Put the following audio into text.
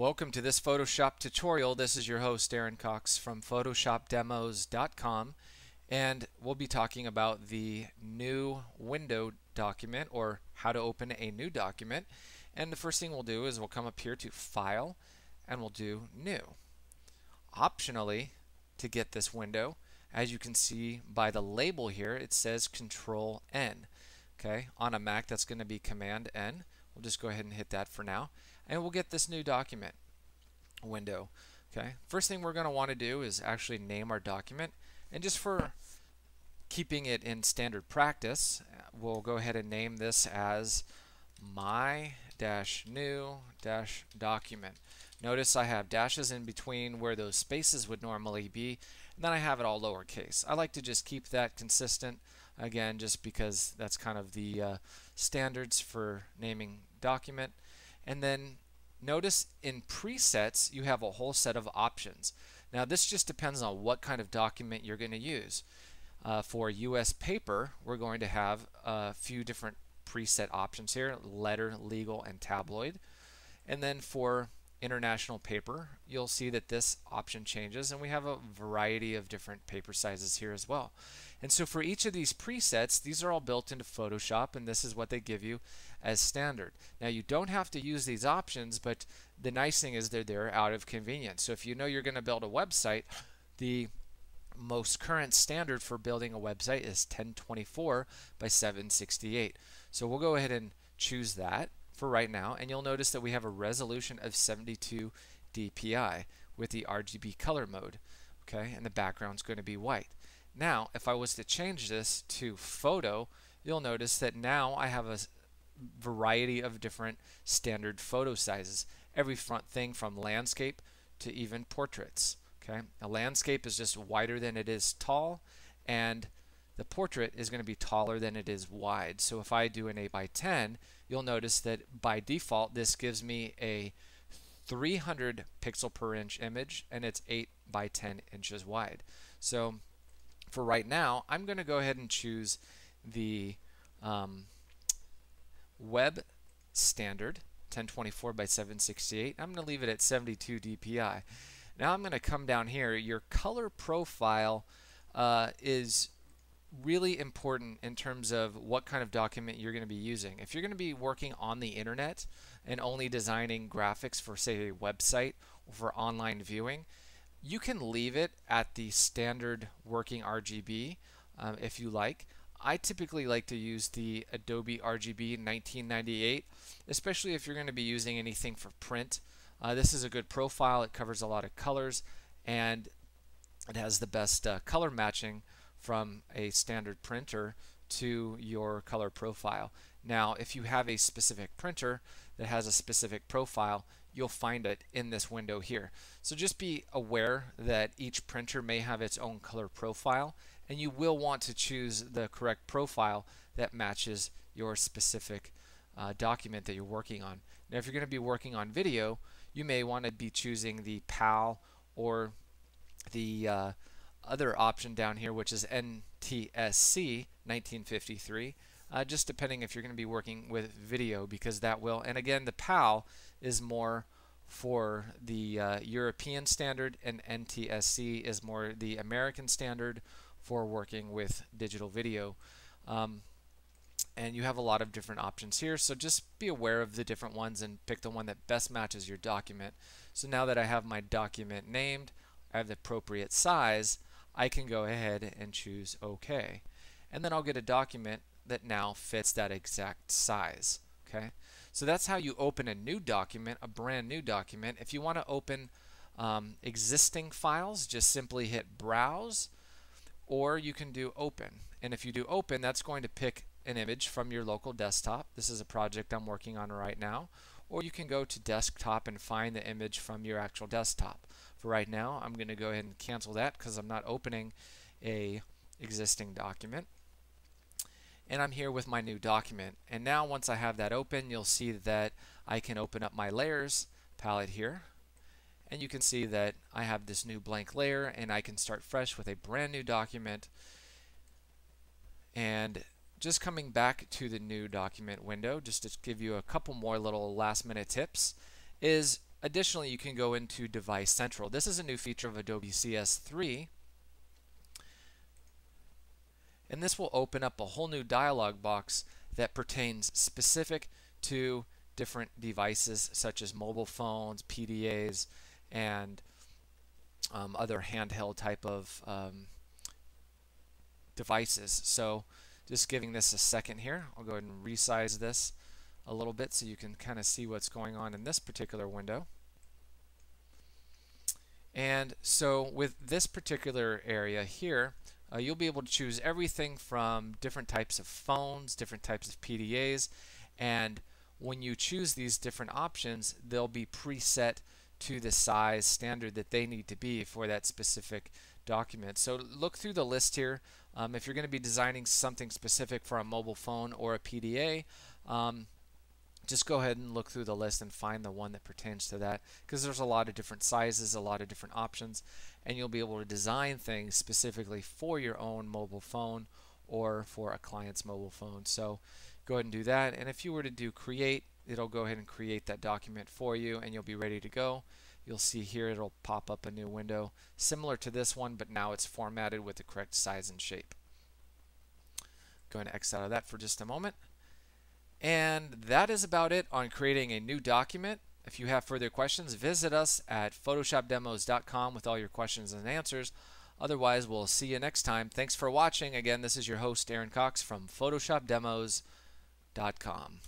Welcome to this Photoshop tutorial. This is your host Aaron Cox from photoshopdemos.com and we'll be talking about the new window document or how to open a new document. And the first thing we'll do is we'll come up here to File and we'll do New. Optionally, to get this window, as you can see by the label here, it says Control N. Okay, on a Mac that's going to be Command N. We'll just go ahead and hit that for now and we'll get this new document window. Okay, first thing we're going to want to do is actually name our document and just for keeping it in standard practice we'll go ahead and name this as my dash new dash document. Notice I have dashes in between where those spaces would normally be and then I have it all lowercase. I like to just keep that consistent again just because that's kind of the uh, standards for naming document and then notice in presets you have a whole set of options. Now this just depends on what kind of document you're going to use. Uh, for US paper, we're going to have a few different preset options here, letter, legal, and tabloid. And then for international paper, you'll see that this option changes and we have a variety of different paper sizes here as well. And so for each of these presets, these are all built into Photoshop and this is what they give you as standard. Now you don't have to use these options, but the nice thing is they're there out of convenience. So if you know you're going to build a website, the most current standard for building a website is 1024 by 768. So we'll go ahead and choose that for right now and you'll notice that we have a resolution of 72 dpi with the RGB color mode okay? And the background's going to be white. Now if I was to change this to photo you'll notice that now I have a variety of different standard photo sizes. Every front thing from landscape to even portraits okay? A landscape is just wider than it is tall and the portrait is going to be taller than it is wide. So if I do an 8 by 10, you'll notice that by default this gives me a 300 pixel per inch image and it's 8 by 10 inches wide. So for right now, I'm going to go ahead and choose the um, web standard 1024 by 768. I'm going to leave it at 72 dpi. Now I'm going to come down here. Your color profile uh, is really important in terms of what kind of document you're going to be using. If you're going to be working on the internet and only designing graphics for say a website or for online viewing, you can leave it at the standard working RGB um, if you like. I typically like to use the Adobe RGB 1998, especially if you're going to be using anything for print. Uh, this is a good profile. It covers a lot of colors and it has the best uh, color matching from a standard printer to your color profile. Now, if you have a specific printer that has a specific profile, you'll find it in this window here. So just be aware that each printer may have its own color profile and you will want to choose the correct profile that matches your specific uh, document that you're working on. Now if you're going to be working on video, you may want to be choosing the PAL or the uh, other option down here, which is NTSC 1953, uh, just depending if you're going to be working with video, because that will, and again, the PAL is more for the uh, European standard, and NTSC is more the American standard for working with digital video. Um, and you have a lot of different options here so just be aware of the different ones and pick the one that best matches your document so now that I have my document named I have the appropriate size I can go ahead and choose OK. And then I'll get a document that now fits that exact size. Okay, So that's how you open a new document, a brand new document. If you want to open um, existing files, just simply hit Browse, or you can do Open. And if you do Open, that's going to pick an image from your local desktop. This is a project I'm working on right now. Or you can go to Desktop and find the image from your actual desktop for right now. I'm going to go ahead and cancel that because I'm not opening a existing document. And I'm here with my new document. And now once I have that open, you'll see that I can open up my layers palette here. And you can see that I have this new blank layer and I can start fresh with a brand new document. And just coming back to the new document window, just to give you a couple more little last minute tips, is additionally, you can go into Device Central. This is a new feature of Adobe CS3. And this will open up a whole new dialog box that pertains specific to different devices such as mobile phones, PDAs, and um, other handheld type of um, devices. So just giving this a second here, I'll go ahead and resize this a little bit so you can kind of see what's going on in this particular window. And so with this particular area here, uh, you'll be able to choose everything from different types of phones, different types of PDAs, and when you choose these different options, they'll be preset to the size standard that they need to be for that specific document. So look through the list here. Um, if you're going to be designing something specific for a mobile phone or a PDA, um, just go ahead and look through the list and find the one that pertains to that because there's a lot of different sizes, a lot of different options, and you'll be able to design things specifically for your own mobile phone or for a client's mobile phone. So go ahead and do that. And if you were to do create, it'll go ahead and create that document for you and you'll be ready to go. You'll see here it'll pop up a new window similar to this one, but now it's formatted with the correct size and shape. Going to X out of that for just a moment. And that is about it on creating a new document. If you have further questions, visit us at photoshopdemos.com with all your questions and answers. Otherwise, we'll see you next time. Thanks for watching. Again, this is your host, Aaron Cox from photoshopdemos.com.